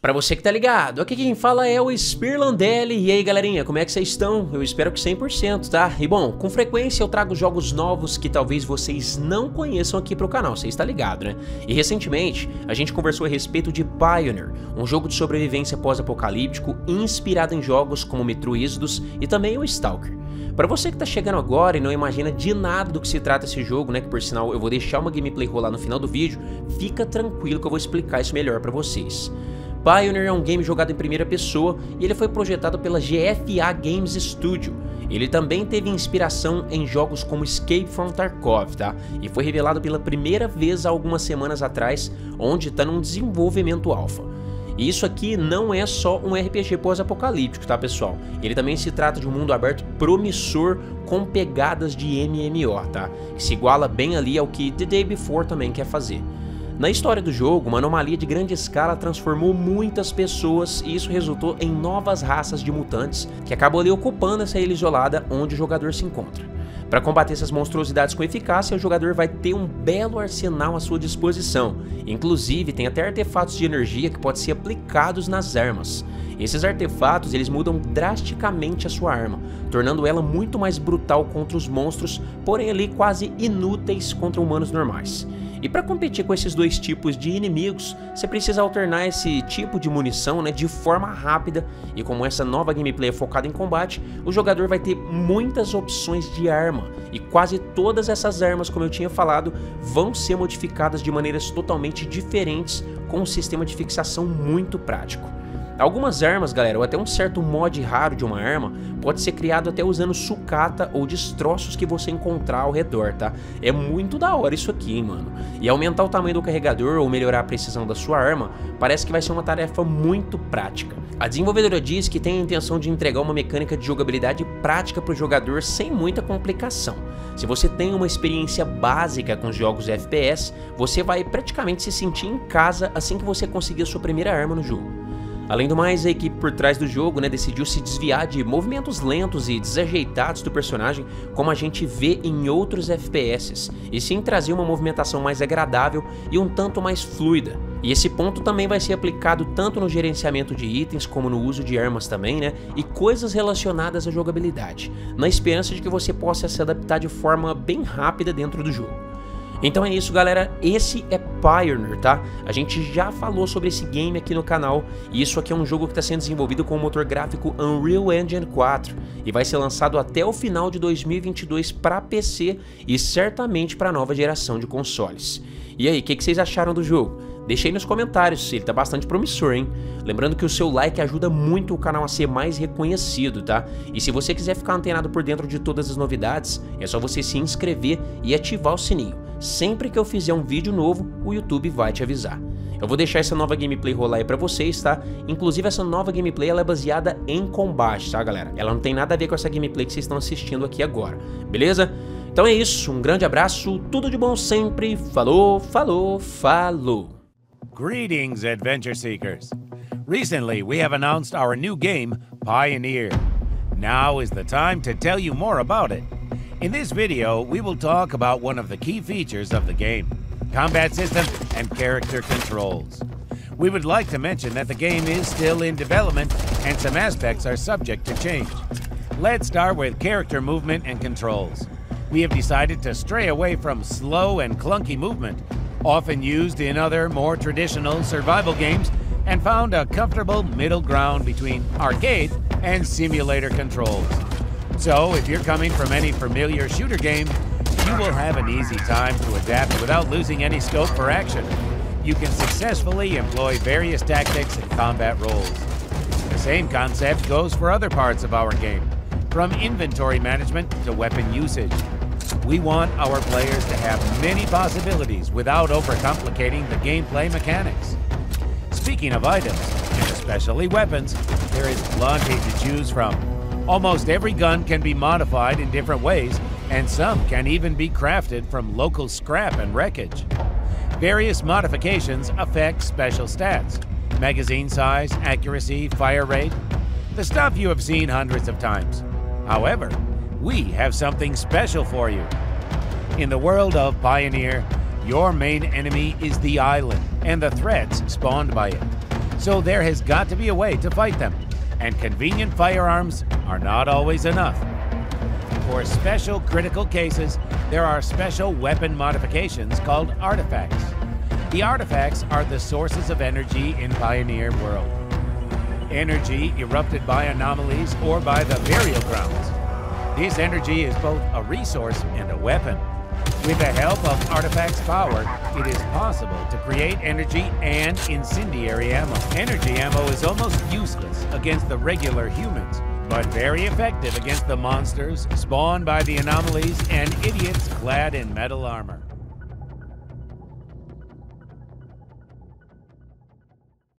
Pra você que tá ligado, aqui quem fala é o Spirlandelli. E aí galerinha, como é que vocês estão? Eu espero que 100%, tá? E bom, com frequência eu trago jogos novos que talvez vocês não conheçam aqui pro canal, você está ligado, né? E recentemente a gente conversou a respeito de Pioneer, um jogo de sobrevivência pós-apocalíptico inspirado em jogos como Metro Exodus e também o Stalker. Para você que tá chegando agora e não imagina de nada do que se trata esse jogo, né, que por sinal eu vou deixar uma gameplay rolar no final do vídeo, fica tranquilo que eu vou explicar isso melhor para vocês. Pioneer é um game jogado em primeira pessoa e ele foi projetado pela GFA Games Studio. Ele também teve inspiração em jogos como Escape from Tarkov, tá? E foi revelado pela primeira vez há algumas semanas atrás, onde está num desenvolvimento alfa. E isso aqui não é só um RPG pós-apocalíptico, tá pessoal? Ele também se trata de um mundo aberto promissor com pegadas de MMO, tá? Que se iguala bem ali ao que The Day Before também quer fazer. Na história do jogo, uma anomalia de grande escala transformou muitas pessoas e isso resultou em novas raças de mutantes que acabam ali ocupando essa ilha isolada onde o jogador se encontra. Para combater essas monstruosidades com eficácia, o jogador vai ter um belo arsenal à sua disposição. Inclusive, tem até artefatos de energia que podem ser aplicados nas armas. Esses artefatos eles mudam drasticamente a sua arma, tornando ela muito mais brutal contra os monstros, porém ali quase inúteis contra humanos normais. E para competir com esses dois tipos de inimigos, você precisa alternar esse tipo de munição né, de forma rápida, e como essa nova gameplay é focada em combate, o jogador vai ter muitas opções de arma, e quase todas essas armas, como eu tinha falado, vão ser modificadas de maneiras totalmente diferentes com um sistema de fixação muito prático. Algumas armas, galera, ou até um certo mod raro de uma arma, pode ser criado até usando sucata ou destroços que você encontrar ao redor, tá? É muito da hora isso aqui, hein, mano. E aumentar o tamanho do carregador ou melhorar a precisão da sua arma, parece que vai ser uma tarefa muito prática. A desenvolvedora diz que tem a intenção de entregar uma mecânica de jogabilidade prática para o jogador sem muita complicação. Se você tem uma experiência básica com jogos FPS, você vai praticamente se sentir em casa assim que você conseguir a sua primeira arma no jogo. Além do mais, a equipe por trás do jogo né, decidiu se desviar de movimentos lentos e desajeitados do personagem, como a gente vê em outros FPS, e sim trazer uma movimentação mais agradável e um tanto mais fluida. E esse ponto também vai ser aplicado tanto no gerenciamento de itens como no uso de armas também, né? E coisas relacionadas à jogabilidade, na esperança de que você possa se adaptar de forma bem rápida dentro do jogo. Então é isso, galera. Esse é Pioneer, tá? A gente já falou sobre esse game aqui no canal e isso aqui é um jogo que está sendo desenvolvido com o motor gráfico Unreal Engine 4 e vai ser lançado até o final de 2022 para PC e certamente para a nova geração de consoles. E aí, o que, que vocês acharam do jogo? Deixe aí nos comentários, ele tá bastante promissor, hein? Lembrando que o seu like ajuda muito o canal a ser mais reconhecido, tá? E se você quiser ficar antenado por dentro de todas as novidades, é só você se inscrever e ativar o sininho. Sempre que eu fizer um vídeo novo, o YouTube vai te avisar. Eu vou deixar essa nova gameplay rolar aí pra vocês, tá? Inclusive essa nova gameplay ela é baseada em combate, tá galera? Ela não tem nada a ver com essa gameplay que vocês estão assistindo aqui agora, beleza? Então é isso, um grande abraço, tudo de bom sempre, falou, falou, falou! Greetings, adventure seekers. Recently, we have announced our new game, Pioneer. Now is the time to tell you more about it. In this video, we will talk about one of the key features of the game, combat system and character controls. We would like to mention that the game is still in development and some aspects are subject to change. Let's start with character movement and controls. We have decided to stray away from slow and clunky movement often used in other more traditional survival games, and found a comfortable middle ground between arcade and simulator controls. So, if you're coming from any familiar shooter game, you will have an easy time to adapt without losing any scope for action. You can successfully employ various tactics and combat roles. The same concept goes for other parts of our game, from inventory management to weapon usage. We want our players to have many possibilities without overcomplicating the gameplay mechanics. Speaking of items, and especially weapons, there is plenty to choose from. Almost every gun can be modified in different ways, and some can even be crafted from local scrap and wreckage. Various modifications affect special stats, magazine size, accuracy, fire rate, the stuff you have seen hundreds of times. However, we have something special for you. In the world of Pioneer, your main enemy is the island and the threats spawned by it. So there has got to be a way to fight them, and convenient firearms are not always enough. For special critical cases, there are special weapon modifications called artifacts. The artifacts are the sources of energy in Pioneer World. Energy erupted by anomalies or by the burial grounds. This energy is both a resource and a weapon. With the help of Artifact's power, it is possible to create energy and incendiary ammo. Energy ammo is almost useless against the regular humans, but very effective against the monsters spawned by the anomalies and idiots clad in metal armor.